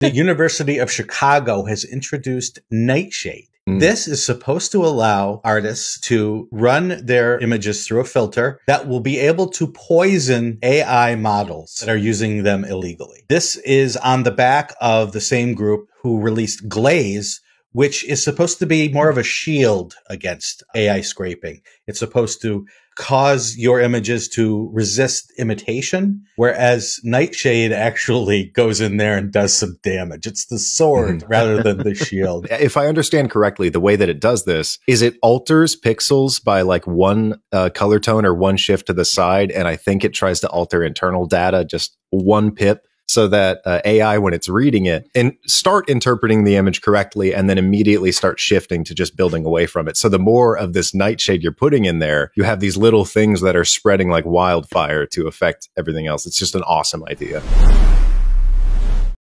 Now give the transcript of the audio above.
the University of Chicago has introduced Nightshade. Mm. This is supposed to allow artists to run their images through a filter that will be able to poison AI models that are using them illegally. This is on the back of the same group who released Glaze, which is supposed to be more of a shield against AI scraping. It's supposed to cause your images to resist imitation, whereas Nightshade actually goes in there and does some damage. It's the sword mm-hmm. rather than the shield. If I understand correctly, the way that it does this is it alters pixels by like one uh, color tone or one shift to the side, and I think it tries to alter internal data just one pip so that uh, AI, when it's reading it, and start interpreting the image correctly, and then immediately start shifting to just building away from it. So the more of this nightshade you're putting in there, you have these little things that are spreading like wildfire to affect everything else. It's just an awesome idea.